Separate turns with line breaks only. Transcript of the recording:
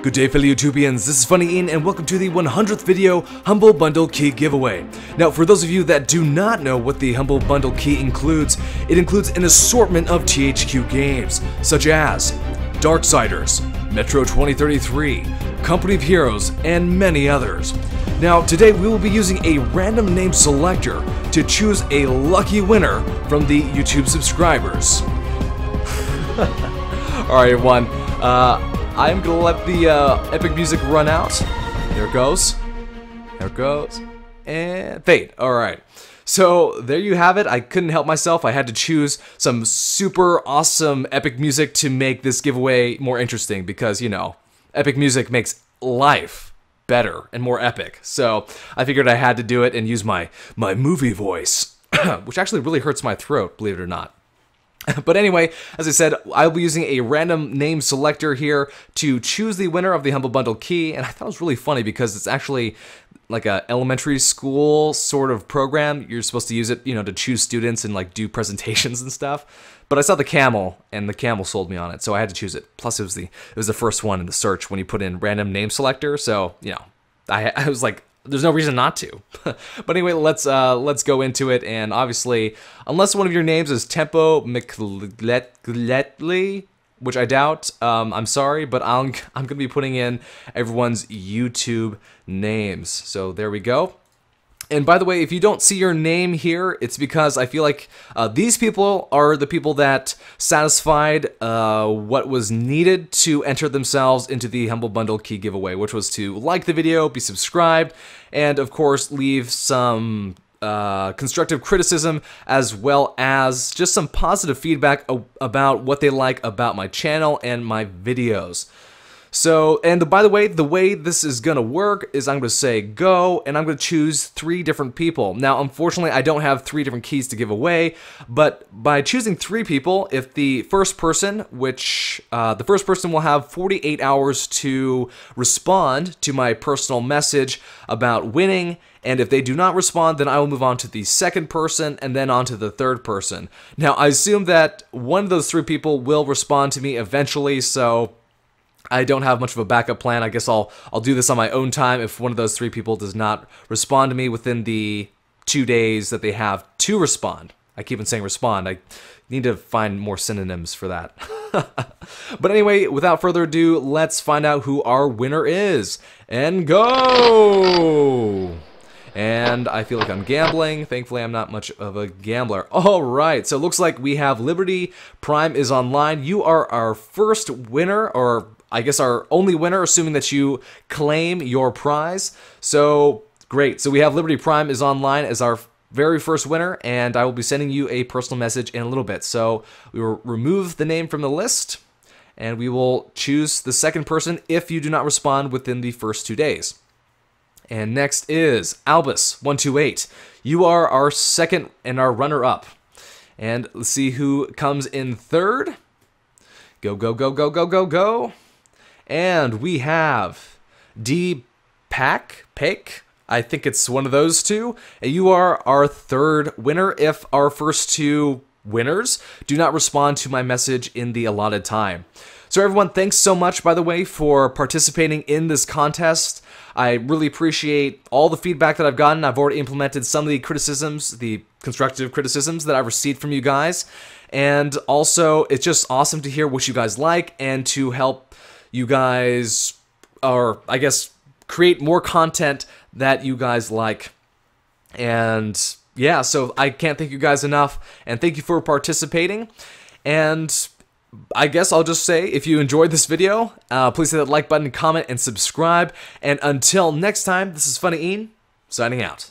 Good day fellow YouTubians, this is funnyeehn and welcome to the 100th video Humble Bundle Key giveaway. Now for those of you that do not know what the Humble Bundle Key includes, it includes an assortment of THQ games, such as Darksiders, Metro 2033, Company of Heroes, and many others. Now today we will be using a random name selector to choose a lucky winner from the YouTube subscribers. Alright everyone, uh, I'm gonna let the uh, epic music run out. There it goes. There it goes. And fade. Alright. So there you have it. I couldn't help myself. I had to choose some super awesome epic music to make this giveaway more interesting because, you know, epic music makes life better and more epic. So I figured I had to do it and use my, my movie voice, which actually really hurts my throat, believe it or not. But anyway, as I said, I'll be using a random name selector here to choose the winner of the Humble Bundle key, and I thought it was really funny because it's actually like a elementary school sort of program. You're supposed to use it, you know, to choose students and like do presentations and stuff. But I saw the camel, and the camel sold me on it, so I had to choose it. Plus, it was the it was the first one in the search when you put in random name selector. So you know, I I was like, there's no reason not to. but anyway, let's uh, let's go into it. And obviously, unless one of your names is Tempo McLetley, which I doubt, um, I'm sorry, but I'm I'm gonna be putting in everyone's YouTube names. So there we go. And by the way, if you don't see your name here, it's because I feel like uh, these people are the people that satisfied uh, what was needed to enter themselves into the Humble Bundle Key giveaway, which was to like the video, be subscribed, and of course leave some uh, constructive criticism as well as just some positive feedback about what they like about my channel and my videos. So, and the, by the way, the way this is going to work is I'm going to say go, and I'm going to choose three different people. Now, unfortunately, I don't have three different keys to give away, but by choosing three people, if the first person, which uh, the first person will have 48 hours to respond to my personal message about winning, and if they do not respond, then I will move on to the second person and then on to the third person. Now, I assume that one of those three people will respond to me eventually, so I don't have much of a backup plan. I guess I'll I'll do this on my own time if one of those three people does not respond to me within the two days that they have to respond. I keep on saying respond. I need to find more synonyms for that. but anyway, without further ado, let's find out who our winner is. And go! And I feel like I'm gambling. Thankfully, I'm not much of a gambler. All right, so it looks like we have Liberty Prime is online. You are our first winner, or I guess our only winner, assuming that you claim your prize. So great. So we have Liberty Prime is online as our very first winner, and I will be sending you a personal message in a little bit. So we will remove the name from the list, and we will choose the second person if you do not respond within the first two days. And next is Albus128. You are our second and our runner-up. And let's see who comes in third. Go, go, go, go, go, go, go. And we have D Pack, Pick. I think it's one of those two. You are our third winner if our first two winners do not respond to my message in the allotted time. So everyone, thanks so much, by the way, for participating in this contest. I really appreciate all the feedback that I've gotten. I've already implemented some of the criticisms, the constructive criticisms that I've received from you guys. And also, it's just awesome to hear what you guys like and to help you guys, or I guess, create more content that you guys like. And yeah, so I can't thank you guys enough. And thank you for participating. And I guess I'll just say, if you enjoyed this video, uh, please hit that like button, comment, and subscribe. And until next time, this is funnyeehn, signing out.